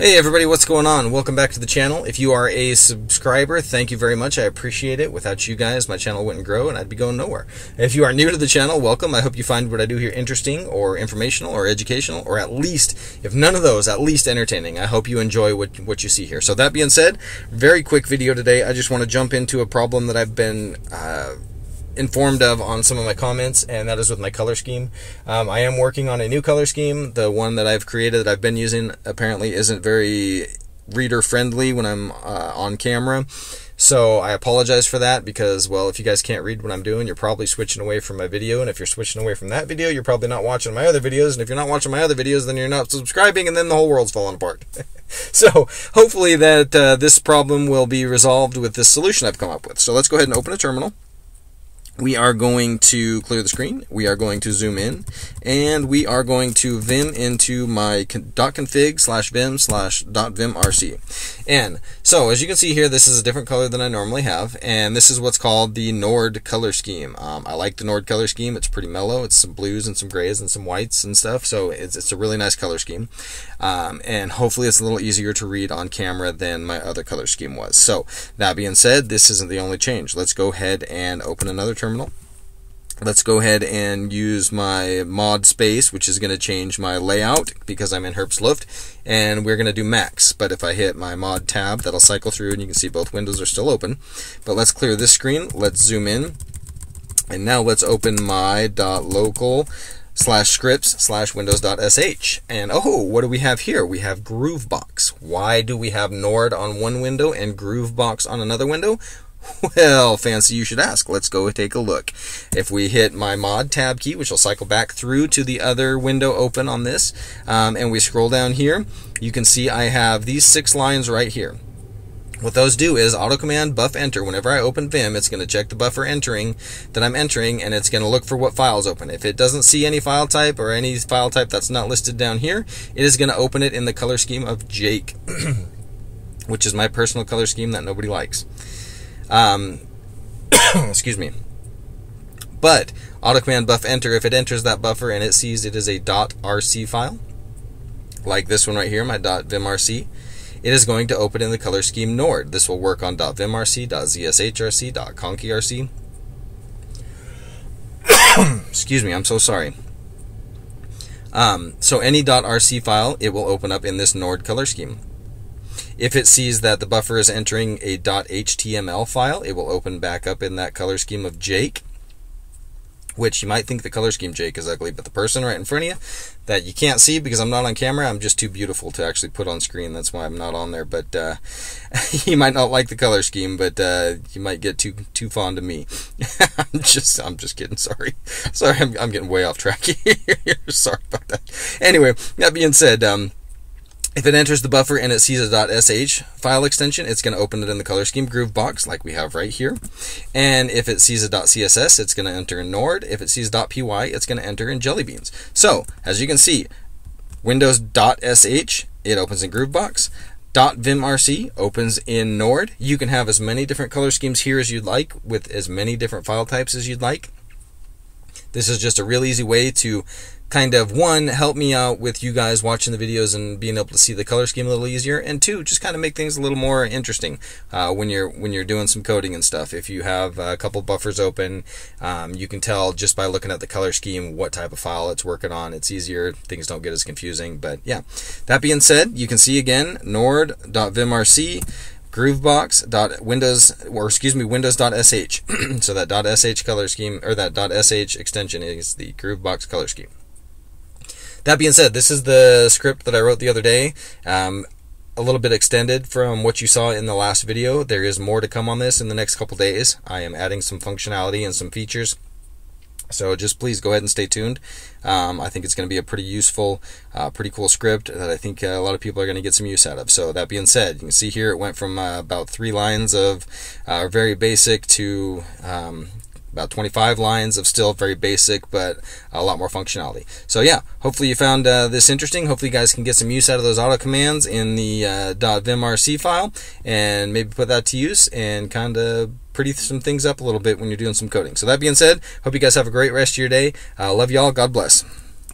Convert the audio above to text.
Hey everybody, what's going on? Welcome back to the channel. If you are a subscriber, thank you very much. I appreciate it. Without you guys, my channel wouldn't grow and I'd be going nowhere. If you are new to the channel, welcome. I hope you find what I do here interesting or informational or educational or at least, if none of those, at least entertaining. I hope you enjoy what, what you see here. So that being said, very quick video today. I just want to jump into a problem that I've been uh, informed of on some of my comments, and that is with my color scheme. Um, I am working on a new color scheme. The one that I've created that I've been using apparently isn't very reader friendly when I'm uh, on camera. So I apologize for that because, well, if you guys can't read what I'm doing, you're probably switching away from my video. And if you're switching away from that video, you're probably not watching my other videos. And if you're not watching my other videos, then you're not subscribing, and then the whole world's falling apart. so hopefully that uh, this problem will be resolved with this solution I've come up with. So let's go ahead and open a terminal we are going to clear the screen. We are going to zoom in and we are going to vim into my .config slash vim slash .vimrc. And so as you can see here, this is a different color than I normally have. And this is what's called the Nord color scheme. Um, I like the Nord color scheme. It's pretty mellow. It's some blues and some grays and some whites and stuff. So it's, it's a really nice color scheme. Um, and hopefully it's a little easier to read on camera than my other color scheme was. So that being said, this isn't the only change. Let's go ahead and open another terminal terminal. Let's go ahead and use my mod space, which is going to change my layout because I'm in Herbstluft, and we're going to do max. But if I hit my mod tab, that'll cycle through, and you can see both windows are still open. But let's clear this screen. Let's zoom in, and now let's open my .local slash scripts slash windows.sh. And oh, what do we have here? We have Gruvbox. Why do we have Nord on one window and Gruvbox on another window? Well, fancy you should ask. Let's go take a look. If we hit my mod tab key, which will cycle back through to the other window open on this, um, and we scroll down here, you can see I have these six lines right here. What those do is auto command buff enter. Whenever I open Vim, it's going to check the buffer entering that I'm entering and it's going to look for what files open. If it doesn't see any file type or any file type that's not listed down here, it is going to open it in the color scheme of Jake, which is my personal color scheme that nobody likes. Um, excuse me. But auto command buff enter, if it enters that buffer and it sees it is a .rc file, like this one right here, my .vimrc, it is going to open in the color scheme Nord. This will work on .vimrc, .zshrc, .conkyrc. Excuse me, I'm so sorry. Um, so any .rc file, it will open up in this Nord color scheme. If it sees that the buffer is entering a .html file, it will open back up in that color scheme of Jake, which you might think the color scheme Jake is ugly, but the person right in front of you that you can't see because I'm not on camera, I'm just too beautiful to actually put on screen. That's why I'm not on there. But uh, you might not like the color scheme, but uh, you might get too too fond of me. I'm just I'm just kidding. Sorry, sorry. I'm, I'm getting way off track here. sorry about that. Anyway, that being said. Um, if it enters the buffer and it sees a .sh file extension, it's going to open it in the color scheme Gruvbox like we have right here. And if it sees a .css, it's going to enter in Nord. If it sees .py, it's going to enter in Jellybeans. So, as you can see, Windows.sh, it opens in Gruvbox. .vimrc opens in Nord. You can have as many different color schemes here as you'd like with as many different file types as you'd like. This is just a real easy way to kind of one help me out with you guys watching the videos and being able to see the color scheme a little easier and two just kind of make things a little more interesting uh, when you're when you're doing some coding and stuff. If you have a couple buffers open um, you can tell just by looking at the color scheme what type of file it's working on. It's easier things don't get as confusing but yeah. That being said you can see again nord.vimrc gruvbox.windows or excuse me windows.sh so that .sh color scheme or that .sh extension is the gruvbox color scheme that being said, this is the script that I wrote the other day. Um, a little bit extended from what you saw in the last video. There is more to come on this in the next couple days. I am adding some functionality and some features. So just please go ahead and stay tuned. Um, I think it's going to be a pretty useful, uh, pretty cool script that I think uh, a lot of people are going to get some use out of. So that being said, you can see here it went from uh, about three lines of uh, very basic to um, about 25 lines of still very basic, but a lot more functionality. So yeah, hopefully you found uh, this interesting. Hopefully you guys can get some use out of those auto commands in the uh, .vimrc file and maybe put that to use and kind of pretty some things up a little bit when you're doing some coding. So that being said, hope you guys have a great rest of your day. Uh, love y'all. God bless.